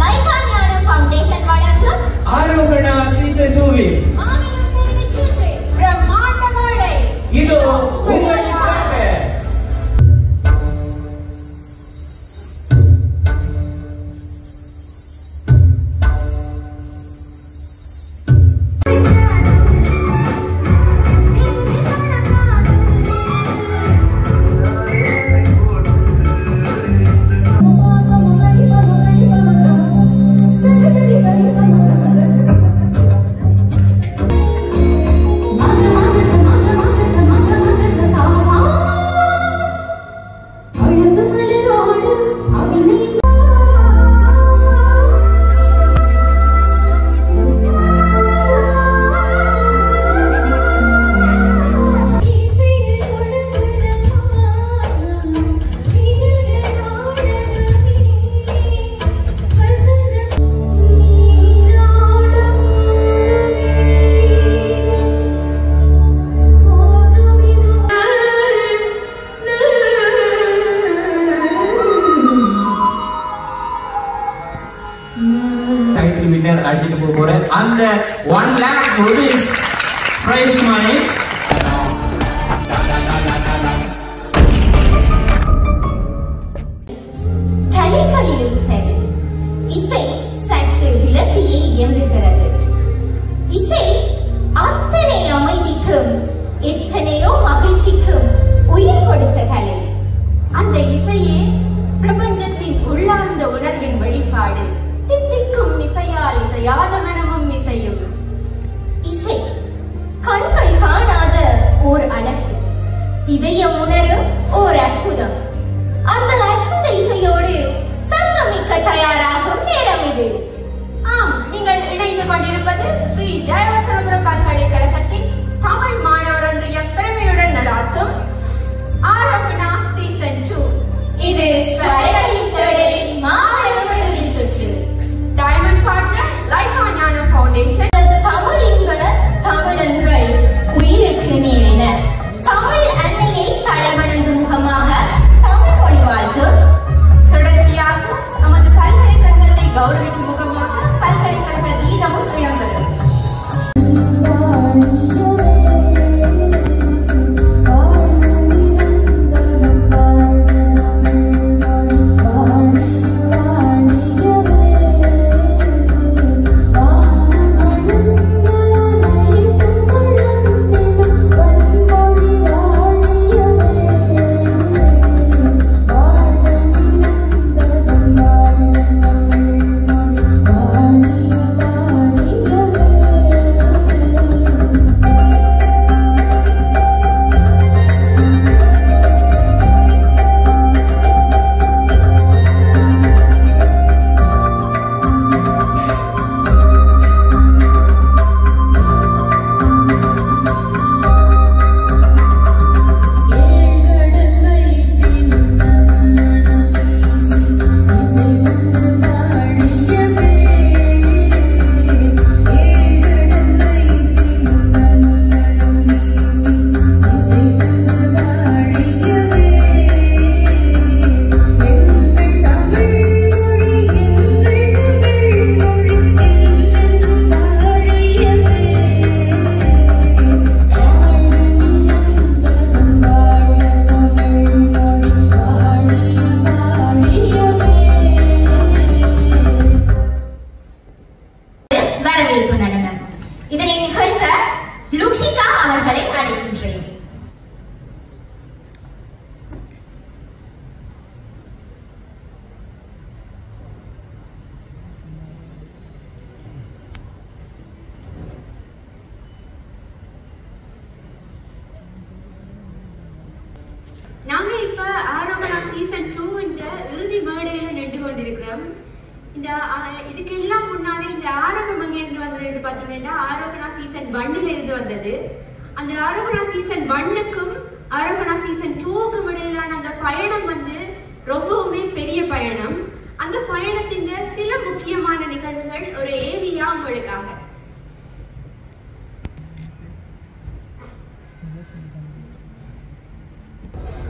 Like on Yana Foundation, what are you? Arugana, Sister Julie. இசைய உணரு ஓர் அற்புதம் அந்த அற்புத இசையோடு சங்கமிக்க தயாராகும் நேரம் இது. ஆம் நீங்கள் இணைந்து கொண்டிருப்பது ஸ்ரீ ஜெயவர்த்தனபுரம் பல்கலைக்கழகத்தின் தமிழ் மாணவர் ஒன்றியம் பெருமையுடன் நடாத்தும் ஆரம்பினா சீசன் டூ. இது ஸ்வரகளின் தேடலின் மாபெரும் இறுதி சுற்று. டைமண்ட் பார்ட்னர் லைஃபா ஞான ஃபவுண்டேஷன். தமிழ் இன்பல தமிழன்கள். go to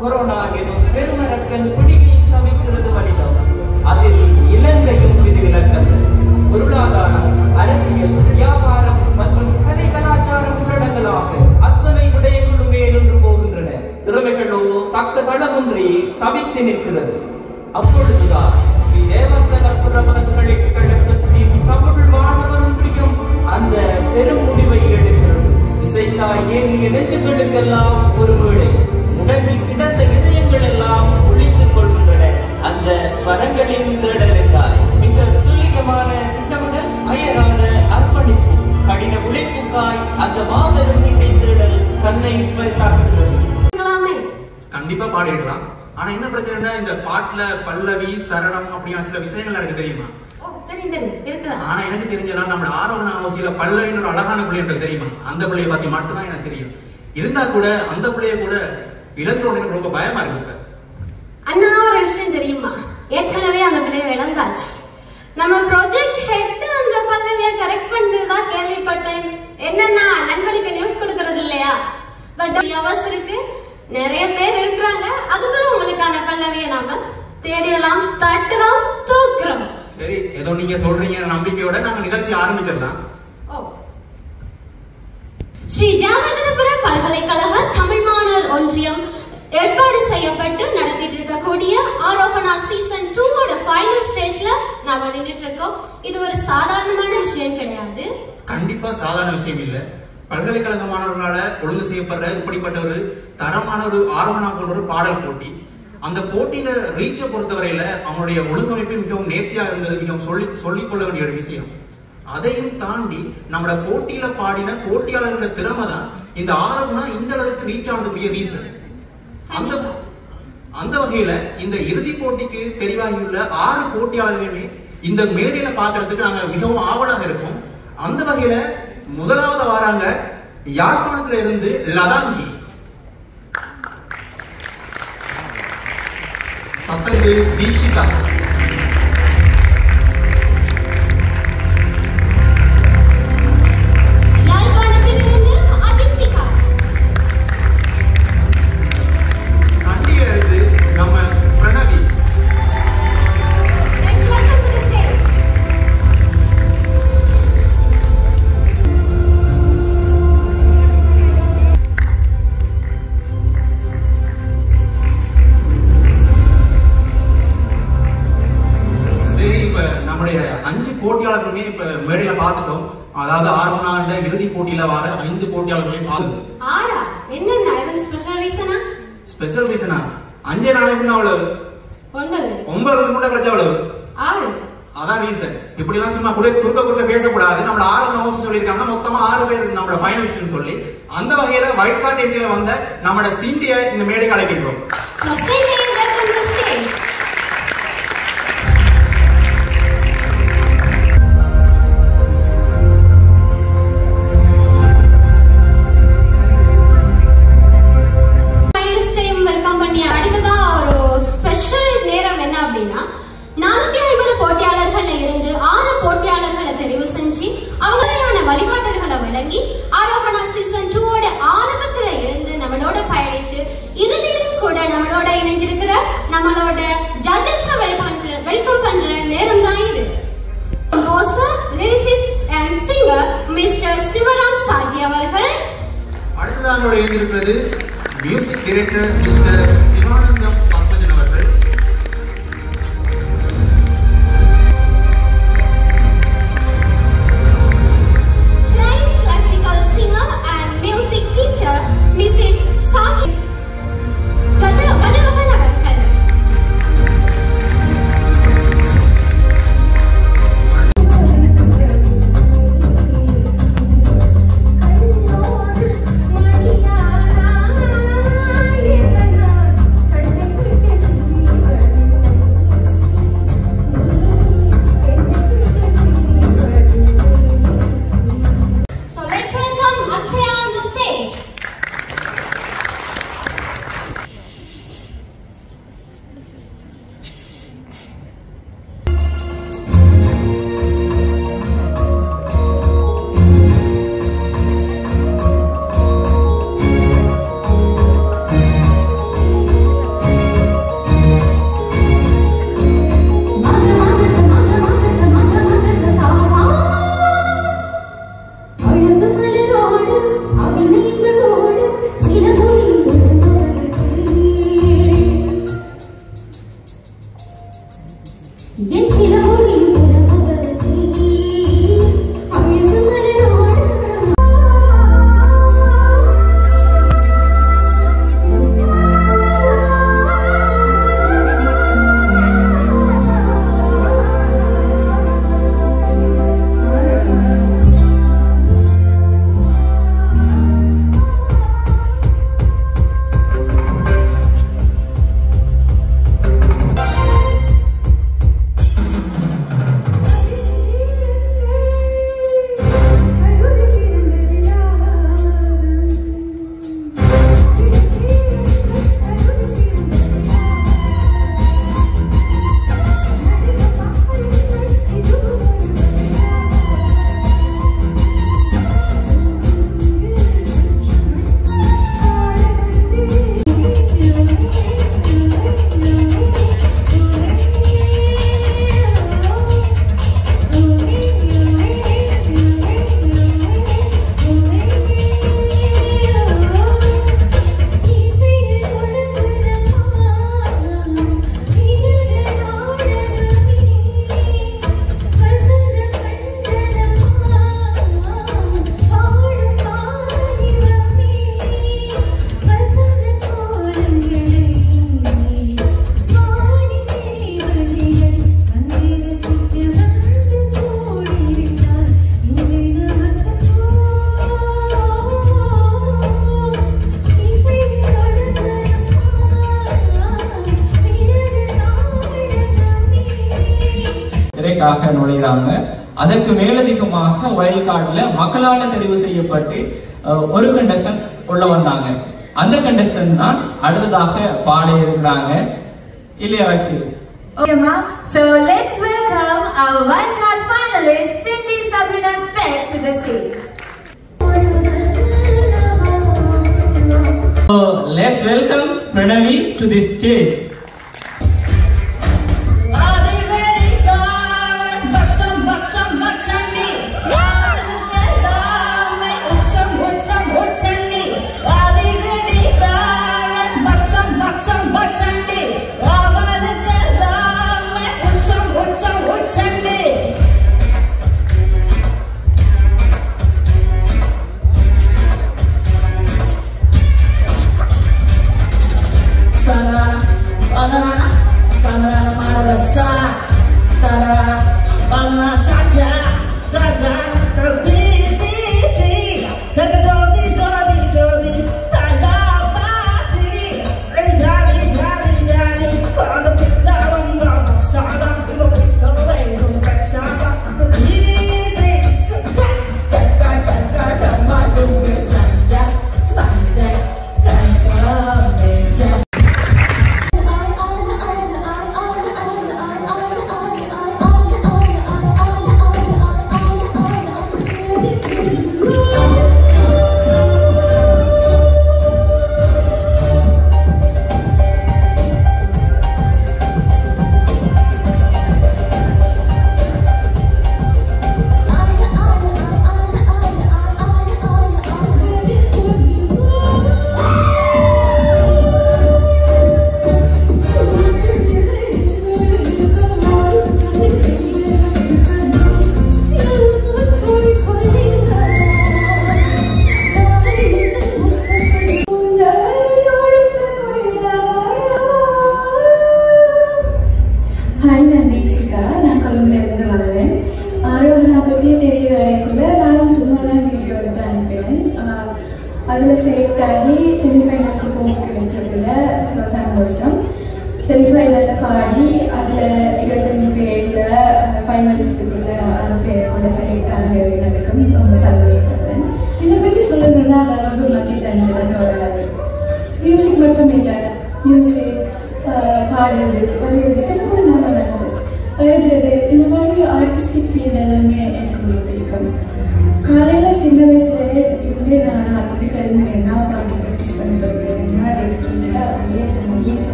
கொரோனா எனும் பெருமரக்கன் பிடியில் தவிக்கிறது மனிதம். அதில் இலங்கையும் விதிவிலக்கல்ல. பொருளாதாரம் அரசியல் வியாபாரம் மற்றும் கலை கலாச்சாரம் உள்ளடங்களாக அத்தனை விடயங்களுமே நின்று போகின்றன. திறமைகளோ தக்க தளமின்றி தவித்து நிற்கிறது. அப்பொழுதுதான் ஸ்ரீ ஜெயவர்தன கழகத்தின் தமிழ் மாணவர் அந்த பெரும் முடிவை எடுக்கிறது. இசைக்காய் ஏங்கிய நெஞ்சுகளுக்கெல்லாம் ஒரு மேடை. முடங்கி ஸ்வரங்களின் தேடலுக்காய். மிக துல்லியமான திட்டமிடல் அயராத அர்ப்பணிப்பு. கடின உழைப்புக்காய் அந்த மாபெரும் இசை தேடல் தன்னை பரிசாக்குகிறது கண்டிப்பா பாடிருக்கலாம் ஆனா என்ன பிரச்சனைனா இந்த பாட்டுல பல்லவி சரணம் அப்படிங்கிற சில விஷயங்கள் இருக்கு தெரியுமா? ஆனா எனக்கு தெரிஞ்சதான் நம்ம ஆரோகண அவசியில பல்லவின்னு ஒரு அழகான பிள்ளை எனக்கு தெரியுமா? அந்த பிள்ளைய பத்தி மட்டும்தான் எனக்கு தெரியும். இருந்தா கூட அந்த பிள்ளைய கூட இழந்தோன்னு எனக்கு ரொம்ப பயமா இருக்கு அண்ணா ஒரு விஷயம் தெரியுமா? ஏற்கனவே அந்த பிள்ளைய இழந்தாச்சு. நம்ம ப்ராஜெக்ட் ஹெட் அந்த பல்லவிய கரெக்ட் பண்ணதா கேள்விப்பட்டேன். என்னன்னா நண்பனுக்கு நியூஸ் கொடுக்கறது இல்லையா? பட் அவர்ஸ் இருக்கு. நிறைய பேர் இருக்கிறாங்க. அதுக்குள்ள உங்களுக்கான பல்லவிய நாம தேடிடலாம் தட்டுறோம் தூக்குறோம். சரி ஏதோ நீங்க சொல்றீங்க நம்பிக்கையோட நாங்க நிகழ்ச்சி ஆரம்பிச்சிடலாம். ஓ. ஸ்ரீ ஜாவர்தனபுர பல்கலைக்கழக தமிழ் மாணவர் ஒன்றியம் ஏற்பாடு செய்யப்பட்டு நடத்திட்டு இருக்கக்கூடிய ஆரோபணா சீசன் டூவோட ஃபைனல் ஸ்டேஜ்ல நாம நின்றுட்டு இருக்கோம் இது ஒரு சாதாரணமான விஷயம் கிடையாது. கண்டிப்பா சாதாரண விஷயம் இல்ல. பல்கலைக்கழக மாணவர்களால ஒழுங்கு செய்யப்படுற இப்படிப்பட்ட ஒரு தரமான ஒரு ஆரோகணா போன்ற ஒரு பாடல் போட்டி. அந்த போட்டியில ரீச்சை பொறுத்தவரையில அவனுடைய ஒழுங்கமைப்பு மிகவும் நேர்த்தியா இருந்தது மிகவும் சொல்லி சொல்லிக் கொள்ள வேண்டிய ஒரு விஷயம். அதையும் தாண்டி நம்மளோட போட்டியில பாடின போட்டியாளர்களோட திறமை தான் இந்த ஆரோகணா இந்த அளவுக்கு ரீச் ஆனதுக்குரிய ரீசன் அந்த அந்த வகையில இந்த இறுதி போட்டிக்கு தெரிவாகியுள்ள ஆறு போட்டியாளர்களுமே இந்த மேடையில பாக்குறதுக்கு நாங்க மிகவும் ஆவலாக இருக்கோம். அந்த வகையில முதலாவது வாராங்க யாழ்ப்பாணத்துல இருந்து லதாங்கி. சத்தந்து தீட்சிதா. போட்டியில வர ஐந்து போட்டியாளர்களுமே பார்க்குது. ஆரா என்னென்ன? எதுவும் ஸ்பெஷல் ரீசனா ஸ்பெஷல் ரீசனா அஞ்சு நாளைக்கு அவ்வளவு ஒன்பது. ஒன்பது முன்ன கிடைச்ச அவ்வளவு ஆறு. அதான் ரீசன் இப்படி எல்லாம் சும்மா குடு குறுக்க குறுக்க பேசக்கூடாது. நம்மள ஆறு ஹவுஸ் சொல்லியிருக்காங்க. மொத்தமா ஆறு பேர் நம்மளோட ஃபைனலிஸ்ட்னு சொல்லி அந்த வகையில ஒயிட் கார்டு என்ட்ரியில வந்த நம்மளோட சிந்திய இந்த மேடைக்கு அழைக்கின்றோம். அடுத்ததாக எழுந்திருக்கிறது மியூசிக் டைரக்டர் மிஸ்டர் டிக்கெட்டாக நுழைகிறாங்க அதற்கு மேலதிகமாக வயல் கார்டுல மக்களால் தெரிவு செய்யப்பட்டு ஒரு கண்டஸ்டன் உள்ள வந்தாங்க அந்த கண்டஸ்டன் தான் அடுத்ததாக பாட இருக்கிறாங்க இல்லையா Raji Okay, ma. So let's welcome our wild card finalist, Cindy Sabrina Speck, to the stage. So let's welcome Pranavi to the stage.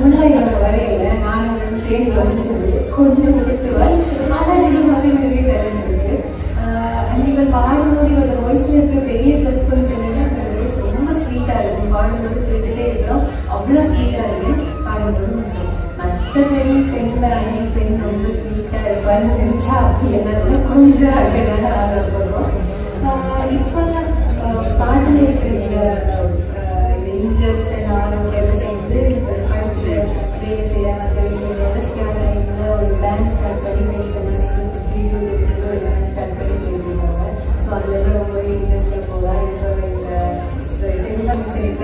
உள்ள இவர் வரையில நானும் சேர்ந்து வரைஞ்சது கொஞ்சம் கொடுத்துவர் ஆனால் நிஜமாவே நிறைய டேலண்ட் இருக்கு நீங்கள் பாடும்போது இவரோட வாய்ஸ்ல இருக்கிற பெரிய ப்ளஸ் பாயிண்ட் என்னன்னா வாய்ஸ் ரொம்ப ஸ்வீட்டா இருக்கும். பாடும்போது கேட்டுட்டே இருக்கோம் அவ்வளோ ஸ்வீட்டா இருக்கும் பாடும்போது மற்றபடி பெண்கள் அணை பெண் ரொம்ப ஸ்வீட்டா இருப்பாரு நினைச்சா அப்படி எல்லாம் கொஞ்சம் அக்கடான ஆர்டர் இப்போ பாட்டில் இருக்கிற இந்த இன்ட்ரெஸ்ட் ஆர்வம்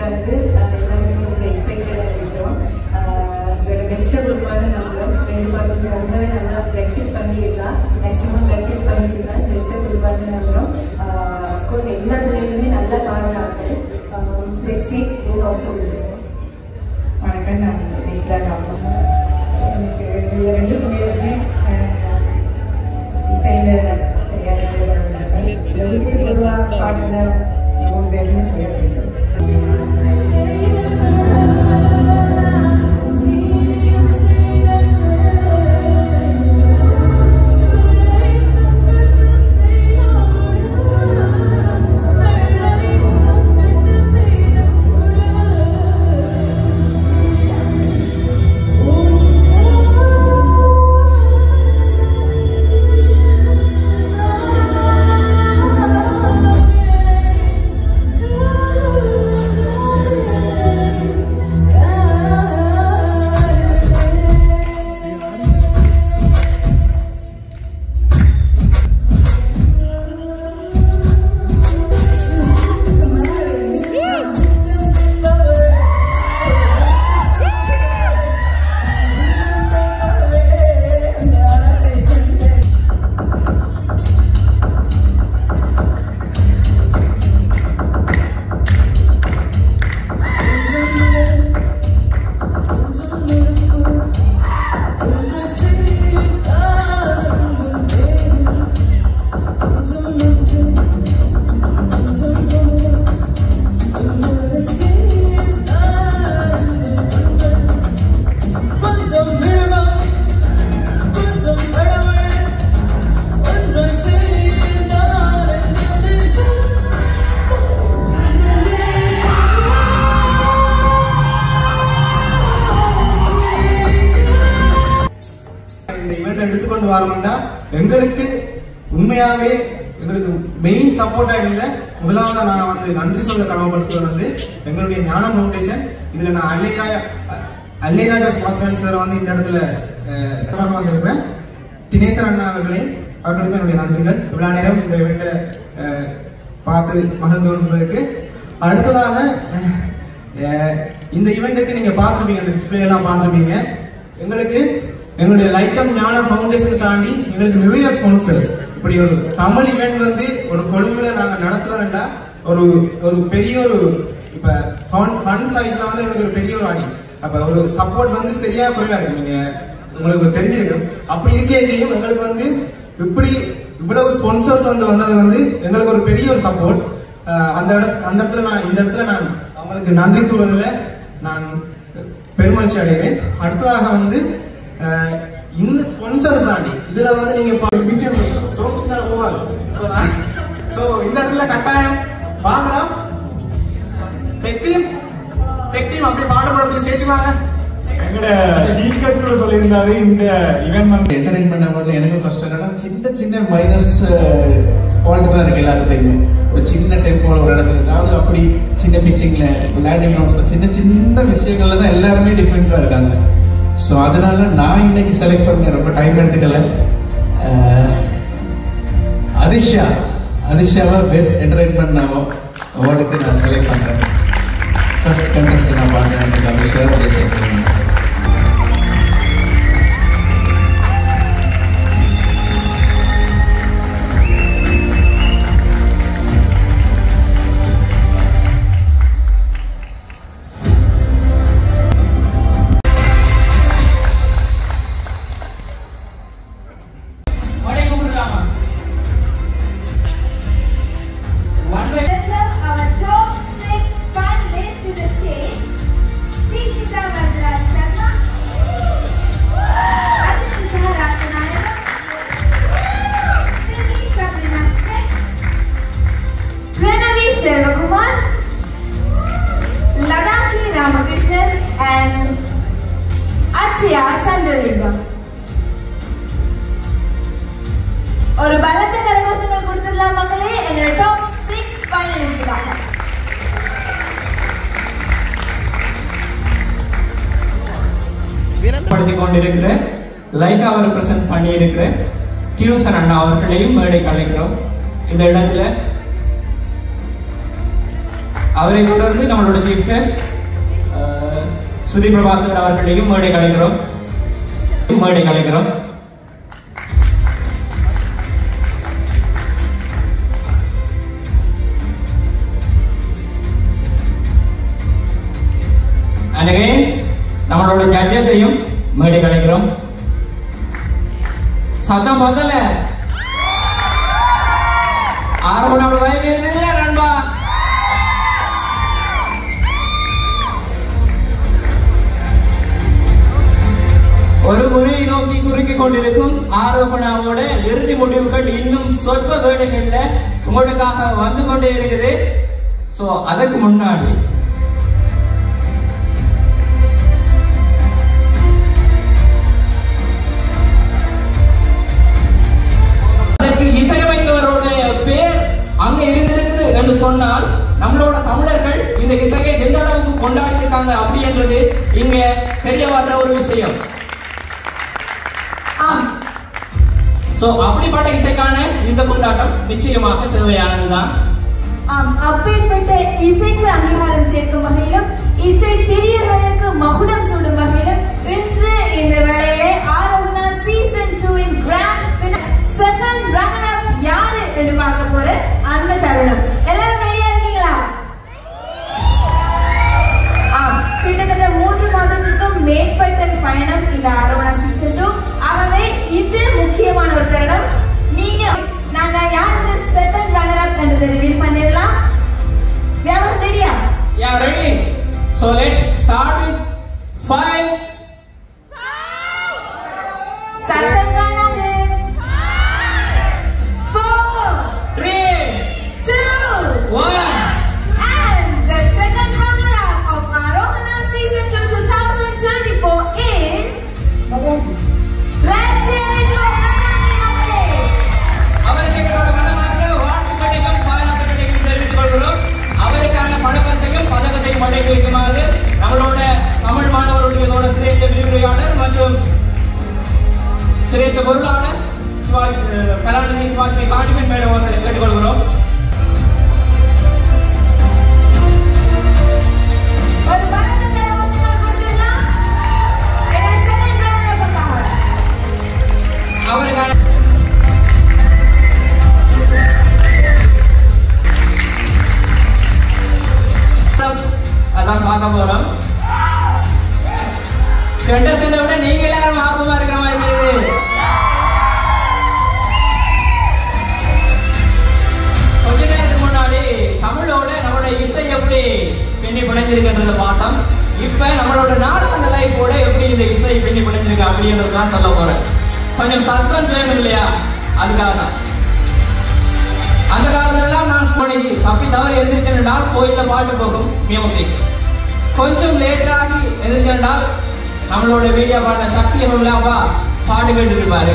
எக்ஸைட்டடாக இருக்குது எல்லாருமே ரொம்ப எக்ஸைட்டடாக இருக்கிறோம். பெஸ்ட்டாக கொடுப்பான்னு நம்புகிறோம் ரெண்டு பாட்டுக்கு ரொம்பவே நல்லா ப்ராக்டிஸ் பண்ணியிருக்கலாம் மேக்ஸிமம் ப்ராக்டிஸ் பண்ணியிருக்கலாம் பெஸ்ட்டாக கொடுப்பான்னு நம்புகிறோம் அஃப்கோர்ஸ் எல்லா பிள்ளைகளுமே நல்லா பாடுறாங்க. லெக்ஸி வணக்கம் நான் டீச்சராக டாக்டர். ரெண்டு பேருமே இசையில் பாடுற மூணு பேருமே சரியாக எங்களுடைய ஞானம் ஃபவுண்டேஷன் இதில் நான் அல்லைரா அல்லைராஜா சுபாஸ்கரன் சார் வந்து இந்த இடத்துல அஹ், வந்திருக்கிறேன் தினேசன் அண்ணா அவர்களே அவர்களுக்கு என்னுடைய நன்றிகள். இவ்வளோ நேரம் இந்த இவெண்ட்டை பார்த்து மகிழ்ந்து கொள்வதற்கு. அடுத்ததாக இந்த ஈவெண்ட்டுக்கு நீங்க பார்த்துருப்பீங்க அந்த டிஸ்பிளே எல்லாம் பார்த்துருப்பீங்க. எங்களுக்கு எங்களுடைய லைக்கம் ஞான ஃபவுண்டேஷன் தாண்டி எங்களுக்கு நிறைய ஸ்பான்சர்ஸ் இப்படி ஒரு தமிழ் ஈவெண்ட் வந்து ஒரு கொழும்புல நாங்கள் நடத்துறோம்டா. ஒரு ஒரு பெரிய ஒரு இப்போ ஃபன் சைட்ல வந்து எங்களுக்கு ஒரு பெரிய ஒரு அடி. அப்போ ஒரு சப்போர்ட் வந்து சரியா குறைவா இருக்கு. நீங்க உங்களுக்கு தெரிஞ்சிருக்கும். அப்படி இருக்கையும் எங்களுக்கு வந்து இப்படி இவ்வளவு ஸ்பான்சர்ஸ் வந்து வந்தது வந்து எங்களுக்கு ஒரு பெரிய ஒரு சப்போர்ட் அந்த இடத்து அந்த இடத்துல நான் இந்த இடத்துல நான் அவங்களுக்கு நன்றி கூறுவதில் நான் பெருமகிழ்ச்சி அடைகிறேன். அடுத்ததாக வந்து இந்த ஸ்பான்சர் தாண்டி இதுல வந்து நீங்க பிஜேபி சோங்ஸ் மேலே போகாது. ஸோ நான் ஸோ இந்த இடத்துல கட்டாயம் வாங்கலாம் டெக் டீம் டெக் டீம் அப்படி பாடுபட ஸ்டேஜ் வாங்க. சொல்லியிருந்தாரு இந்த இவெண்ட் வந்து என்டர்டைன் எனக்கும் கஷ்டம் என்னன்னா சின்ன சின்ன மைனஸ் ஃபால்ட் தான் இருக்கு எல்லாத்துலையுமே. ஒரு சின்ன டெம்போல ஒரு இடத்துல ஏதாவது அப்படி சின்ன பிச்சிங்ல லேண்டிங் ரவுண்ட்ஸ்ல சின்ன சின்ன விஷயங்கள்ல தான் எல்லாருமே டிஃப்ரெண்டா இருக்காங்க. ஸோ அதனால நான் இன்னைக்கு செலக்ட் பண்ண ரொம்ப டைம் எடுத்துக்கல. அதிஷா அதிஷாவை பெஸ்ட் என்டர்டைன்மெண்ட் அவார்டுக்கு நான் செலக்ட் பண்றேன். ஃபர்ஸ்ட் கண்டஸ்ட் நான் பார்க்குறேன் அதிஷா கியூசன் அவர்களையும் மேடை கலைக்கிறோம். இந்த இடத்துல அவரை தொடர்ந்து நம்மளோட சீஃப் கெஸ்ட் சுதி பிரபாசகர் அவர்களையும் மேடை கலைக்கிறோம். மேடை கலைக்கிறோம். And நம்மளோட ஜட்ஜஸையும் மேடை கலைக்கிறோம். சத்தம் பார்த்தல ஆரம்பம் நம்ம இல்லை நண்பா. ஒரு முறையை நோக்கி குறுக்கிக் கொண்டிருக்கும் ஆரோபணாவோட இறுதி முடிவுகள் இன்னும் சொற்ப வேலைகள்ல உங்களுக்காக வந்து கொண்டே இருக்குது. ஸோ அதற்கு முன்னாடி கொண்டாடி இருக்காங்க அப்படின்றது இங்க தெரிய வர்ற ஒரு விஷயம். சோ அப்படிப்பட்ட இசைக்கான இந்த கொண்டாட்டம் நிச்சயமாக தேவையானதுதான். அப்படிப்பட்ட இசைக்கு அங்கீகாரம் சேர்க்கும் வகை தொடங்கி வைக்குமாறு நம்மளோட தமிழ் மாணவர்களுடைய சிரேஷ்ட விரிவுரையாளர் மற்றும் சிரேஷ்ட பொருளாளர் கலாநிதி சுவாமி காட்டிமன் மேடம் அவர்களை கேட்டுக்கொள்கிறோம். பார்க்க போறோம் கண்டஸ்டன்ட விட நீங்க எல்லாரும் ஆர்வமா இருக்கிற மாதிரி தெரியுது. கொஞ்ச நேரத்துக்கு முன்னாடி தமிழோட நம்மளோட இசை எப்படி பின்னி பிணைஞ்சிருக்குன்றத பார்த்தோம். இப்ப நம்மளோட நாளாந்த லைஃபோட எப்படி இந்த இசை பின்னி பிணைஞ்சிருக்கு அப்படின்றது தான் சொல்ல போறேன். கொஞ்சம் சஸ்பென்ஸ் வேணும் இல்லையா? அதுக்காக தான். அந்த காலத்துல நான் ஸ்கூலுக்கு தப்பி எழுந்திருக்கேன் எழுந்திருக்கேன்னால் கோயில பாட்டு போகும் மியூசிக் கொஞ்சம் லேட்டாகி எழுந்திருந்தால் நம்மளோட வீடியோ பாட்ட சக்தி அப்பா பாட்டு போயிட்டு இருப்பாரு.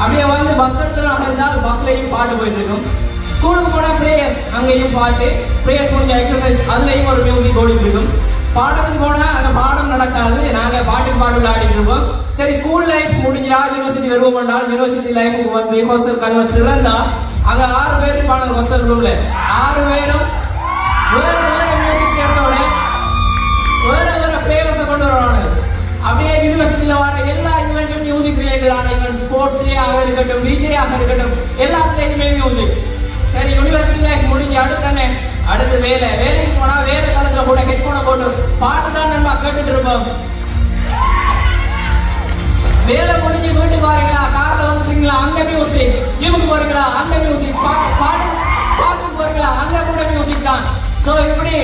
அப்படியே வந்து பஸ் எடுத்துனாக இருந்தால் பஸ்லையும் பாட்டு போயிட்டு இருக்கும். ஸ்கூலுக்கு போனால் ப்ரேயர்ஸ் அங்கேயும் பாட்டு ப்ரேயர்ஸ் முடிஞ்ச எக்ஸசைஸ் அதுலேயும் ஒரு மியூசிக் ஓடிட்டு இருக்கும் பாடத்துக்கு போனால் அந்த பாடம் நடக்காது நாங்கள் பாட்டுக்கு பாட்டு விளையாடிட்டு இருப்போம். சரி ஸ்கூல் லைஃப் முடிஞ்சா யூனிவர்சிட்டி வருவோம் என்றால் யூனிவர்சிட்டி லைஃபுக்கு வந்து ஹோஸ்டல் கல்வ திறந்தா அங்கே ஆறு பேர் இருப்பாங்க ஹோஸ்டல் ரூம்ல ஆறு பேரும் வேறு அப்படியே யூனிவர்சிட்டியில் வர எல்லா ஈவெண்ட்டும் மியூசிக் ரிலேட்டடான ஈவெண்ட் ஸ்போர்ட்ஸ் டே ஆக இருக்கட்டும் டிஜே ஆக இருக்கட்டும் எல்லாத்துலேயுமே மியூசிக் சரி யூனிவர்சிட்டியில் முடிஞ்சு அடுத்தனே அடுத்து வேலை. வேலைக்கு போனால் வேலை காலத்தில் கூட ஹெட்போனை போட்டு பாட்டு தான் நம்ம கேட்டுட்டு இருப்போம். வேலை முடிஞ்சு வீட்டுக்கு வரீங்களா? காரில் வந்துட்டீங்களா? அங்க மியூசிக் ஜிம்முக்கு போறீங்களா? அங்க மியூசிக் பாட்டு பாத்ரூம் போறீங்களா? அங்க கூட மியூசிக் தான். ஸோ இப்படி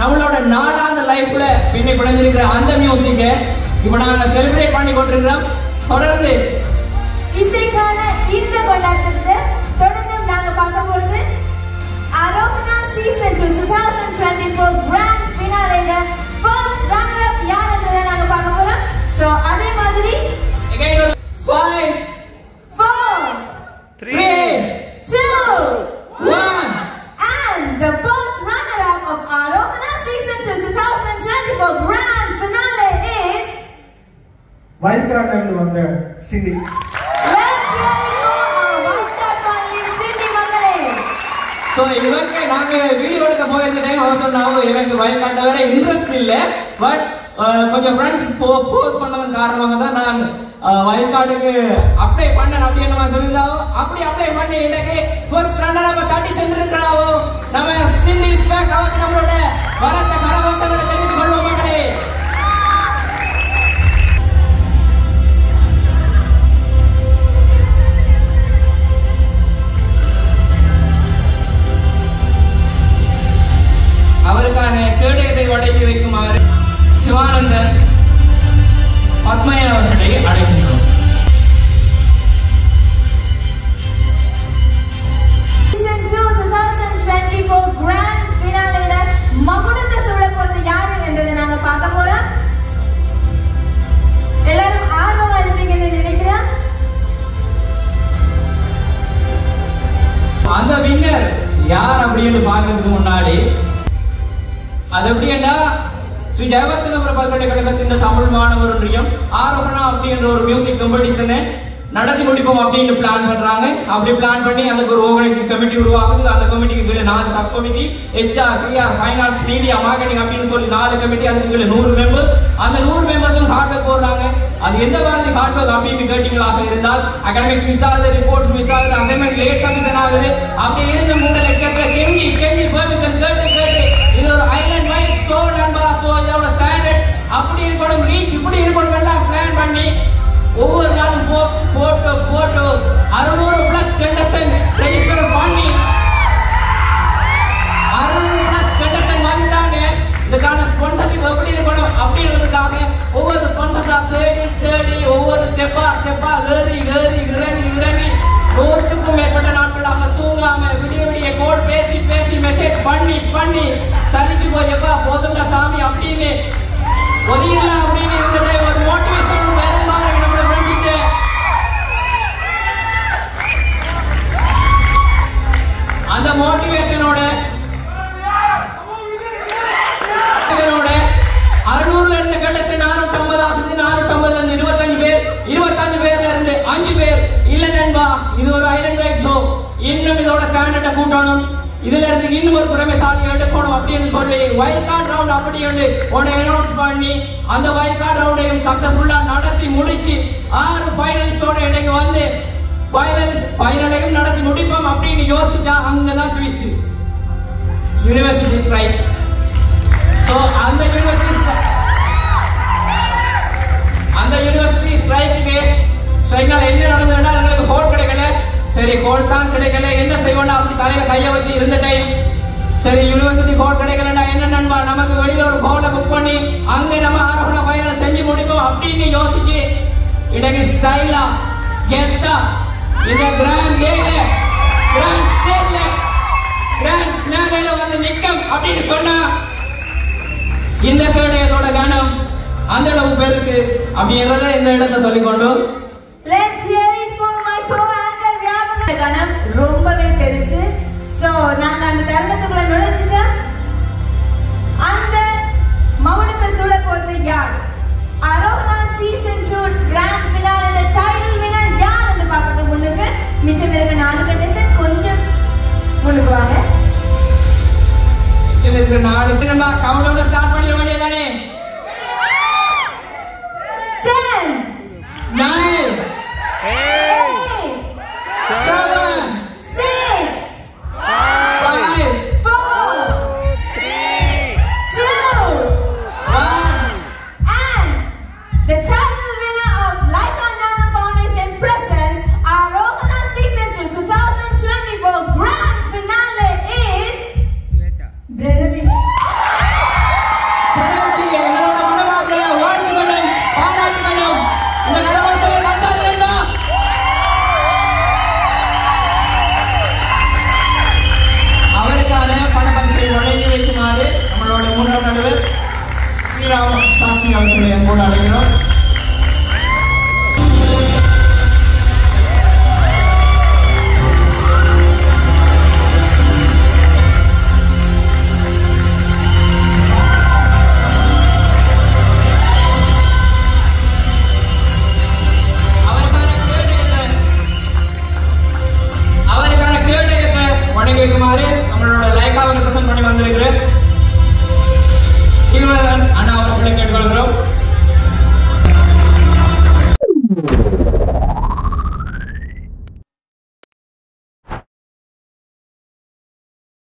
நம்மளோட நாடாந்த லைஃப்ல பின்னி பிணைஞ்சிருக்கிற அந்த மியூசிக்கை இப்ப நாங்க செலிப்ரேட் பண்ணி கொண்டிருக்கிறோம். தொடர்ந்து. இசைக்கான இந்த கொண்டாட்டத்துல தொடர்ந்து நாங்க பார்க்க போறது Aarohana season two two thousand twenty four grand ஃபினாலேட first runner up யாருன்றதை நாங்க பார்க்க போறோம். ஸோ அதே மாதிரி five. Four three. Two one. And the first runner-up of Arohana Season 2 2024 Grand Finale finalist வந்த சிந்தி ஸோ இவங்க நாங்க வீடியோ எடுக்க போயிருந்த டைம் அவர் சொன்னாலும் எனக்கு வயல்காட்ட வர இன்ட்ரெஸ்ட் இல்லை. பட் கொஞ்சம் ஃப்ரெண்ட்ஸ் ஃபோர்ஸ் பண்ணதன் காரணமாக தான் நான் அஹ், வயல்காட்டுக்கு அப்ளை பண்ணேன் அப்படின்னு நம்ம சொல்லியிருந்தாவோ அப்படி அப்ளை பண்ணி எனக்கு ஃபர்ஸ்ட் ரன்னர் நம்ம தட்டி சென்றிருக்கிறாவோ நம்ம சிண்டிஸ் பேக் அவருக்கு நம்ம அப்படி பிளான் பண்ணி அதுக்கு ஒரு ஆர்கனைசிங் கமிட்டி உருவாகுது. அந்த கமிட்டிக்கு கீழே நாலு sub committee HR PR finance media marketing அப்படின்னு சொல்லி நாலு கமிட்டி அதுக்கு கீழே நூறு மெம்பர்ஸ் அந்த நூறு மெம்பர்ஸும் ஹார்ட் ஒர்க் போடுறாங்க. அது எந்த மாதிரி ஹார்ட் ஒர்க் அப்படின்னு கேட்டீங்களாக இருந்தால் அகாடமிக்ஸ் மிஸ் ஆகுது ரிப்போர்ட் மிஸ் ஆகுது அசைன்மெண்ட் லேட் சப்மிஷன் ஆகுது. அப்படி இருந்த மூணு லெக்சர்ஸ்ல கெஞ்சி கெஞ்சி பெர்மிஷன் கேட்டு கேட்டு இது ஒரு ஐலண்ட் வைட் ஸ்டோர் நண்பா சோ இதோட ஸ்டாண்டர்ட் அப்படி இருக்கணும் ரீச் இப்படி இருக்கணும் எல்லாம் பிளான் பண்ணி ஒவ்வொரு நாளும் போஸ்ட் போட்டோ போட்டோ அறுநூறு பிளஸ் கண்டஸ்டன் ரெஜிஸ்டர் பண்ணி அறுநூறு பிளஸ் கண்டஸ்டன் வந்துட்டாங்க. இதுக்கான ஸ்பான்சர்ஷிப் எப்படி இருக்கணும்? அப்படின்றதுக்காக ஒவ்வொரு ஸ்பான்சர்ஸா தேடி தேடி ஒவ்வொரு ஸ்டெப்பா ஸ்டெப்பா ஏறி ஏறி இறங்கி இறங்கி நூற்றுக்கும் மேற்பட்ட நாட்களாக தூங்காம விடிய விடிய கோட் பேசி பேசி மெசேஜ் பண்ணி பண்ணி சலிச்சு போய் எப்பா போதுண்டா சாமி அப்படின்னு ஒதுங்கிடலாம் அப்படின்னு இருந்துட்டு ஒரு மோட்டிவேஷன் அந்த மோட்டிவேஷனோட இருந்த கண்டஸ்டன் நானூத்தி ஐம்பது நானூத்தி ஐம்பதுல இருந்து இருபத்தஞ்சு பேர் இருபத்தஞ்சு பேர்ல இருந்து அஞ்சு பேர். இல்ல நண்பா இது ஒரு ஐரன் பேக் ஷோ இன்னும் இதோட ஸ்டாண்டர்ட கூட்டணும். இதுல இருந்து இன்னும் ஒரு திறமைசாலி எடுக்கணும் அப்படின்னு சொல்லி வைல்ட் கார்டு ரவுண்ட் அப்படி ஒன்று உன்னை அனௌன்ஸ் பண்ணி அந்த வைல்ட் கார்டு ரவுண்டையும் சக்சஸ்ஃபுல்லா நடத்தி முடிச்சு ஆறு ஃபைனலிஸ்டோட இன்னைக்கு வந்து ஃபைனல்ஸ் ஃபைனலையும் நடத்தி முடிப்போம் அப்படின்னு யோசிச்சா அங்கதான் ட்விஸ்ட் யூனிவர்சிட்டி ஸ்ட்ரைக் ஸோ அந்த யூனிவர்சிட்டி அந்த யூனிவர்சிட்டி ஸ்ட்ரைக்கு ஸ்ட்ரைக்னால என்ன நடந்ததுன்னா எங்களுக்கு ஹோல் கிடைக்கல. சரி ஹோல் தான் கிடைக்கல. என்ன செய்வோம்னா அப்படி தலையில கைய வச்சு இருந்த டைம் சரி யூனிவர்சிட்டி ஹோல் கிடைக்கலன்னா என்ன நண்பா? நமக்கு வெளியில ஒரு ஹோலை புக் பண்ணி அங்க நம்ம ஆரோகண பயணம் செஞ்சு முடிப்போம் அப்படின்னு யோசிச்சு இன்னைக்கு ஸ்டைலா கெத்தா இந்த கிராண்ட் டேல கிராண்ட் ஸ்டேஜ்ல கிராண்ட் மேலையில வந்து நிக்கம் அப்படின்னு சொன்னா இந்த கேடயத்தோட கானம் அந்த அளவு பெருசு அப்படின்றத இந்த இடத்தை சொல்லிக்கொண்டு let's hear it for my co anchor வியாபக கணம் ரொம்பவே பெருசு. சோ நாங்க அந்த தருணத்துக்குள்ள நுழைச்சிட்டா அந்த மௌனத்தை சூழ போறது யார்? அரோகனா சீசன் டூ கிராண்ட் ஃபினாலோட டைட்டில் மிச்சம் இருக்கிற நாலு கண்டஸ்டன் கொஞ்சம் முன்னுக்கு வாங்க மிச்சம் இருக்கிற நாலு நம்ம கவுண்ட் டவுன் ஸ்டார்ட் பண்ணிட வேண்டியதானே 10 9